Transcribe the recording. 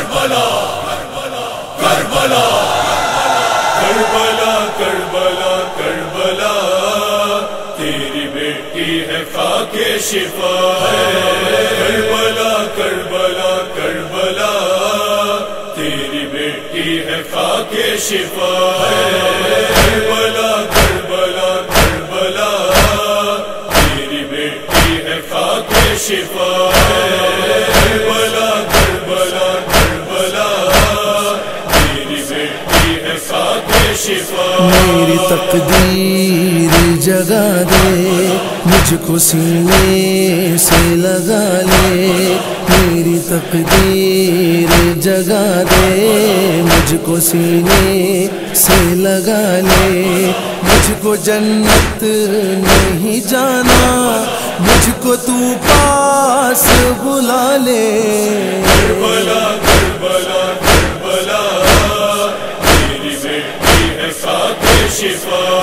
کربلا کربلا کربلا کربلا کربلا تیری بیٹی ہے خاک شفا ہے کربلا کربلا کربلا، تیری بیٹی ہے خاک شفا ہے کربلا کربلا کربلا، تیری بیٹی ہے خاک شفا ہے میری تقدیر جگا دے، مجھ کو سینے سے لگا لے۔ میری تقدیر جگا دے، مجھ کو سینے سے لگا لے۔ مجھ کو جنت نہیں جانا، مجھ کو تو پاس بلا لے۔ شفا